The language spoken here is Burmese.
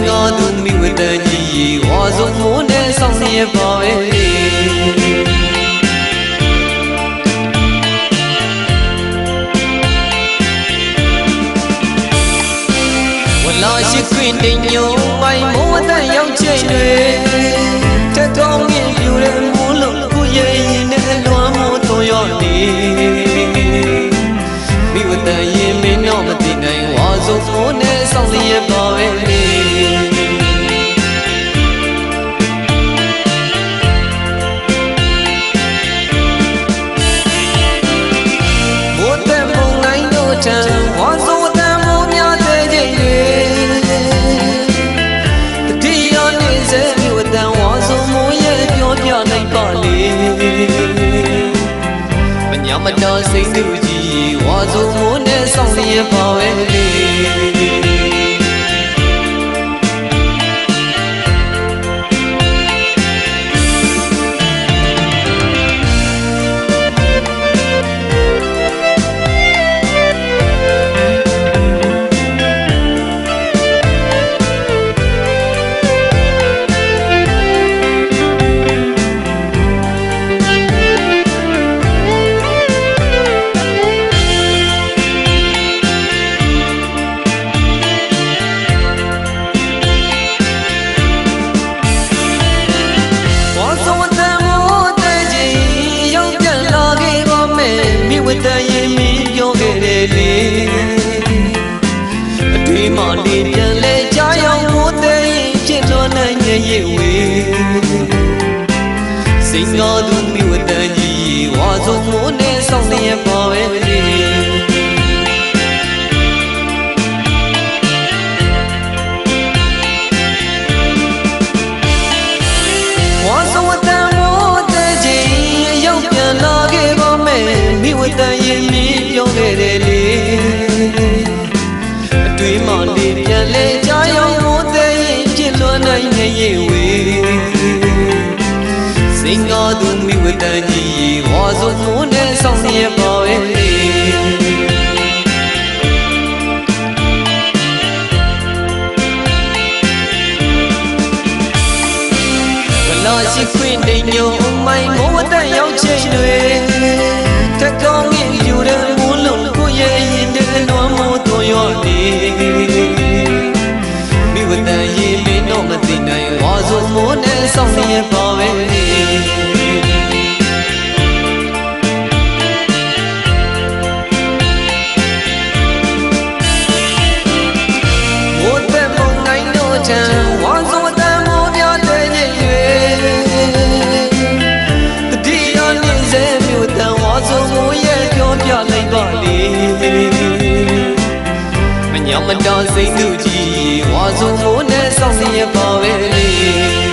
စင်ကားသူမိဝတန်ကြီးဝါစုံမိုးနဲ့ဆောင်ရပါပဲလေဝလာရှိခွင့်တင်ညုံမိုင်မိုးတဲ့ရောက်ချိန်တွေတက်ကောင်းမြင်ပြူတဲ့မိုးလုံးကိုရဲ့ရင်နဲ့လွမ်းမိုးတော်ရောနေမိဝ ညာမတော်စိတ်သူကြီးဝါစုံမိုးနဲ့ဆောင်ရပါပဲလေ ရဲ့ရေဝေစင်ကားသူမိဝတန်ကြီးဝါစုံမိုးနဲ့ဆောင်နေပါ စင်ကားသူမိဝတန်ကြီးဝါစမိုးနဲ့ဆောင်ရပါပဲလေဝလာရှိခွင့်တိမ်ညုံမိုင်မိုးဝတန်ရောက်ချိန်တွေတကောင်းငင်ယူတဲ့မိုးလုံးကိုရဲ့ရင်တဲ့လွမ်းမိုးတော်ရောနေမိဝတန်ရင်မင်းတော့မသိနိုင်ဝါစုံမိုးနဲ့ဆောင်နေပါပဲ မညာမတော်စိတ်သူကြီးဝါစုံမိုးနဲ့ဆောင်နေပါပဲလေ